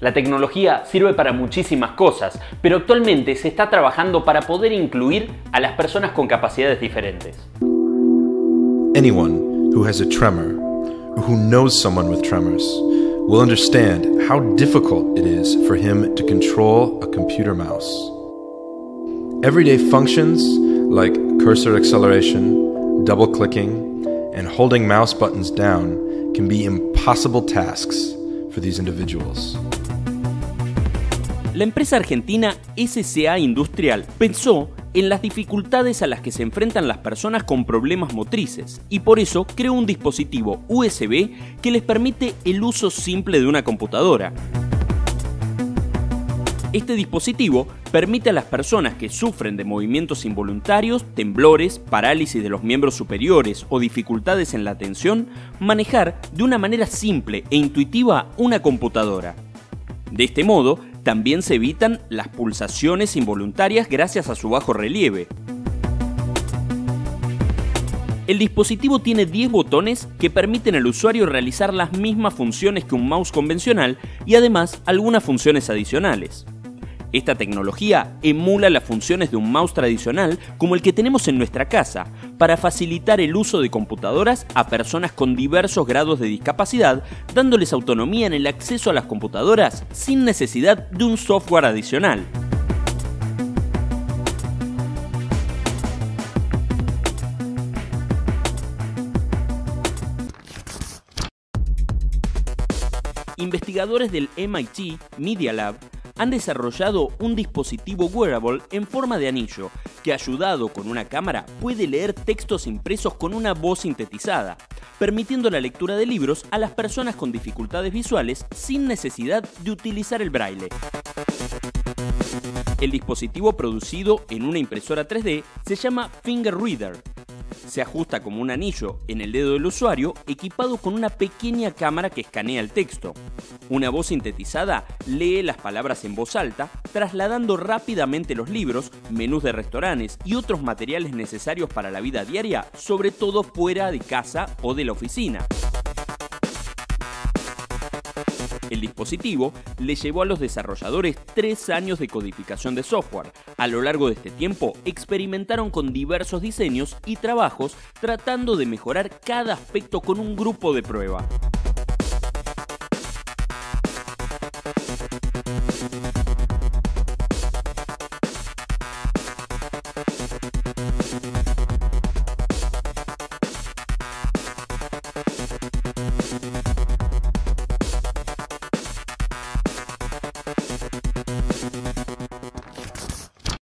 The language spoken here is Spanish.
La tecnología sirve para muchísimas cosas, pero actualmente se está trabajando para poder incluir a las personas con capacidades diferentes. Anyone who has a tremor, or who knows someone with tremors, will understand how difficult it is for him to control a computer mouse. Everyday functions like cursor acceleration, double clicking, and holding mouse buttons down can be impossible tasks for these individuals. La empresa argentina SCA Industrial pensó en las dificultades a las que se enfrentan las personas con problemas motrices y por eso creó un dispositivo USB que les permite el uso simple de una computadora. Este dispositivo permite a las personas que sufren de movimientos involuntarios, temblores, parálisis de los miembros superiores o dificultades en la atención, manejar de una manera simple e intuitiva una computadora. De este modo, también se evitan las pulsaciones involuntarias gracias a su bajo relieve. El dispositivo tiene 10 botones que permiten al usuario realizar las mismas funciones que un mouse convencional y además algunas funciones adicionales. Esta tecnología emula las funciones de un mouse tradicional como el que tenemos en nuestra casa, para facilitar el uso de computadoras a personas con diversos grados de discapacidad, dándoles autonomía en el acceso a las computadoras sin necesidad de un software adicional. Investigadores del MIT Media Lab han desarrollado un dispositivo wearable en forma de anillo que ayudado con una cámara puede leer textos impresos con una voz sintetizada, permitiendo la lectura de libros a las personas con dificultades visuales sin necesidad de utilizar el braille. El dispositivo producido en una impresora 3D se llama Finger Reader se ajusta como un anillo en el dedo del usuario equipado con una pequeña cámara que escanea el texto. Una voz sintetizada lee las palabras en voz alta, trasladando rápidamente los libros, menús de restaurantes y otros materiales necesarios para la vida diaria, sobre todo fuera de casa o de la oficina. El dispositivo le llevó a los desarrolladores tres años de codificación de software. A lo largo de este tiempo experimentaron con diversos diseños y trabajos tratando de mejorar cada aspecto con un grupo de prueba.